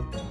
Música